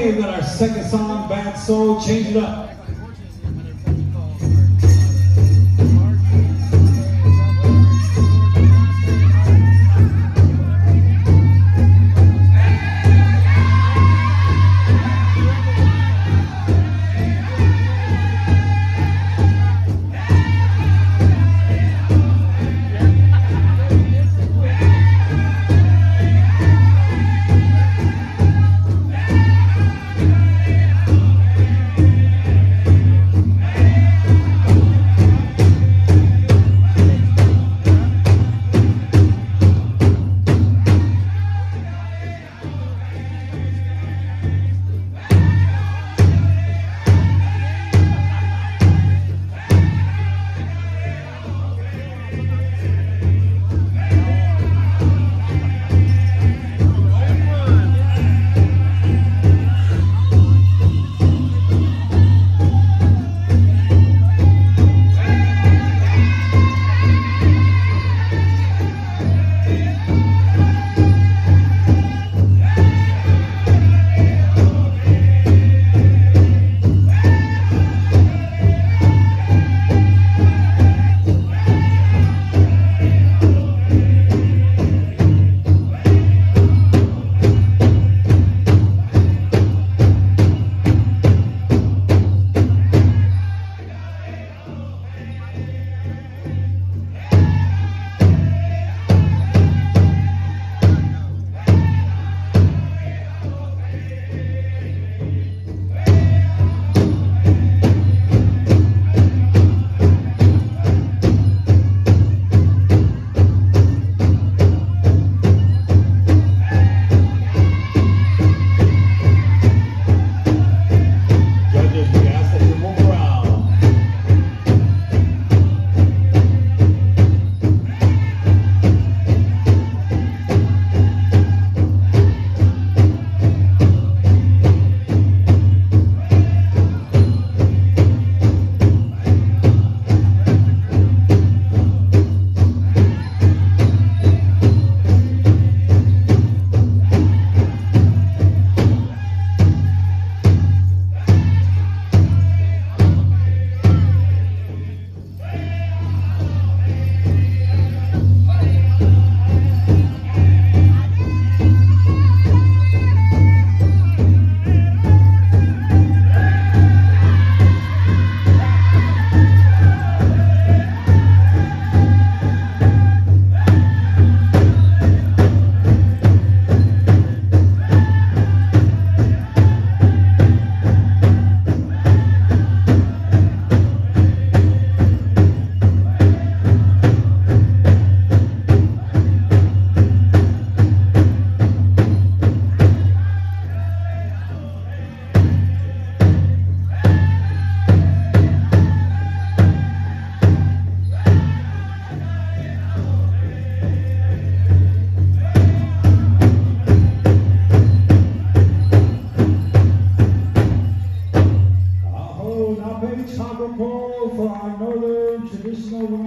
Okay, we got our second song, Bad Soul, Change It Up. Sagamore for our northern traditional women.